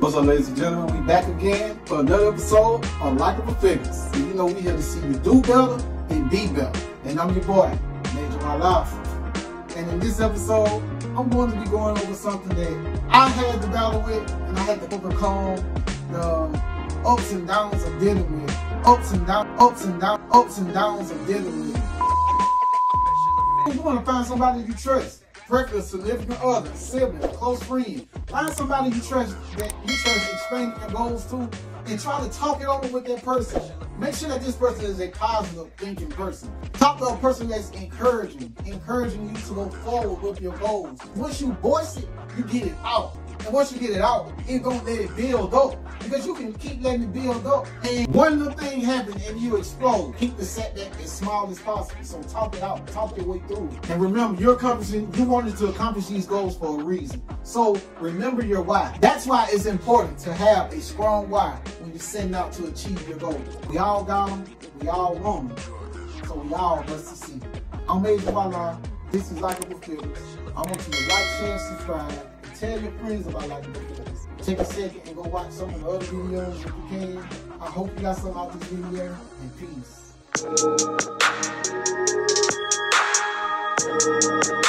So, ladies and gentlemen, we back again for another episode of Likeable Figgas. And you know we here to see you do better and be better. And I'm your boy, Major Life. And in this episode, I'm going to be going over something that I had to battle with and I had to overcome the ups and downs of dealing with. Ups and downs, ups and downs, ups and downs of dealing with. You want to find somebody you trust preference, significant other, sibling, close friend. Find somebody you trust that you trust explaining your goals to and try to talk it over with that person. Make sure that this person is a positive thinking person. Talk to a person that's encouraging, encouraging you to go forward with your goals. Once you voice it, you get it out. And once you get it out, it gonna let it build up. Because you can keep letting it build up. And one little thing happen and you explode. Keep the setback as small as possible. So talk it out. Talk your way through. And remember, you're accomplishing, you wanted to accomplish these goals for a reason. So remember your why. That's why it's important to have a strong why when you're setting out to achieve your goal. We all got them. We all want them. So we all must succeed. I'm Major Walla. This is Like Likeable Figgas. I want you to like, share, subscribe. Tell your friends about Likeable Figgas. Take a second and go watch some of the other videos if you can. I hope you got something out this video. And peace.